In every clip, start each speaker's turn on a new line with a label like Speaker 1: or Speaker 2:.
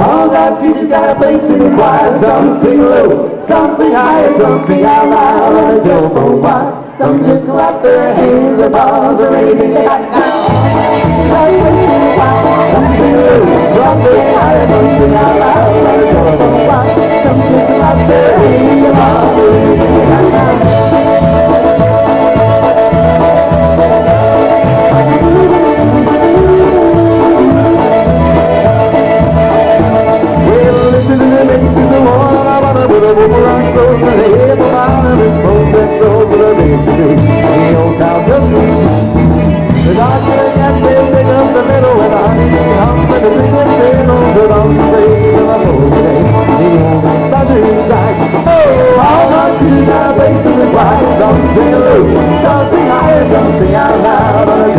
Speaker 1: All God's creatures got a place in the choir. Some sing low, some sing high, some sing out loud on a telephone wire. Some just clap their hands or paws or anything they got now.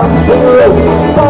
Speaker 1: I'm serious.